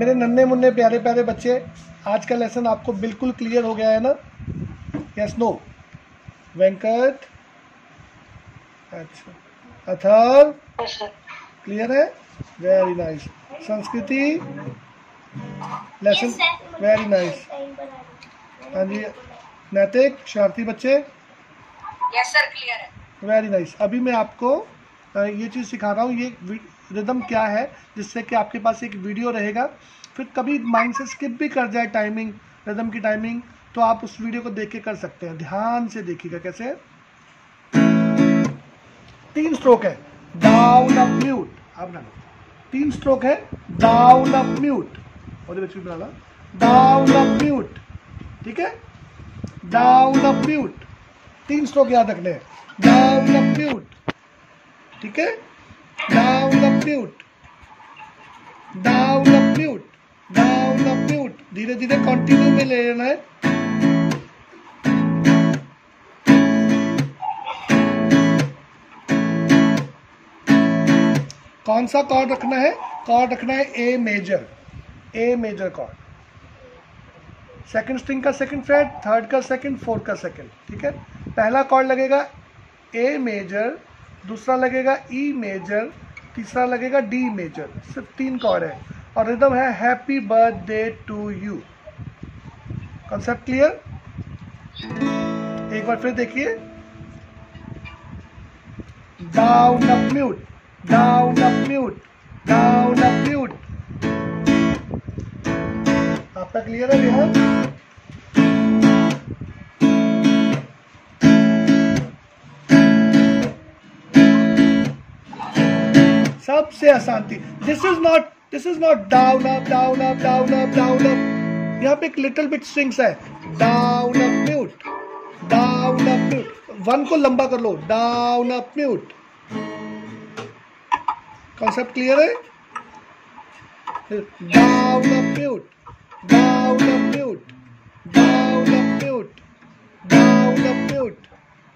मेरे नन्हे मुन्ने प्यारे प्यारे बच्चे आज का लेसन आपको बिल्कुल क्लियर हो गया है ना? यस नो वेंकट अच्छा। अथर क्लियर है? वेरी नाइस संस्कृति लेसन वेरी नाइस हाँ जी। नैतिक शरारती बच्चे? यस सर क्लियर है। वेरी नाइस अभी मैं आपको ये चीज़ सिखा रहा हूँ ये रिदम क्या है, जिससे कि आपके पास एक वीडियो रहेगा। फिर कभी माइंड से स्किप भी कर जाए टाइमिंग रिदम की टाइमिंग तो आप उस वीडियो को देख के कर सकते हैं। ध्यान से देखिएगा कैसे। तीन स्ट्रोक है डाउन अप म्यूट आप लो। तीन स्ट्रोक है डाउन अप म्यूट और बना डाउन अप म्यूट ठीक है? डाउन अप म्यूट तीन स्ट्रोक याद रखने डाउन अप म्यूट ठीक है? Down up mute down up mute down up mute धीरे धीरे कंटिन्यू में ले लेना है। कौन सा कॉर्ड रखना है? कॉर्ड रखना है A major A major chord second string का सेकंड फ्रेट थर्ड का सेकंड फोर्थ का सेकंड ठीक है? पहला कॉर्ड लगेगा ए मेजर दूसरा लगेगा ई मेजर तीसरा लगेगा डी मेजर सिर्फ़ तीन कॉर्ड है। और रिदम है happy birthday to you concept clear एक बार फिर देखिए। Down up mute down up mute down up mute आपका क्लियर है बिहार सबसे अशांति। This is not this is not down up down up down up down up यहाँ पे एक लिटिल बिट स्ट्रिंग्स है। Down up mute down up mute one को लंबा कर लो। Down up mute concept clear है? Down up mute down up mute down up mute down up mute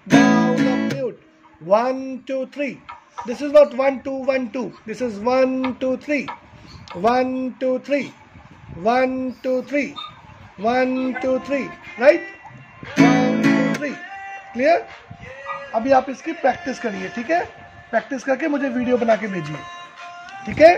down up mute. One, two, three. This is not one, two, one, two. This is one, two, three. One, two, three. One, two, three. One, two, three. Right? One, two, three. Clear? अभी आप इसकी practice करिए ठीक है practice करके मुझे video बना के भेजिए ठीक है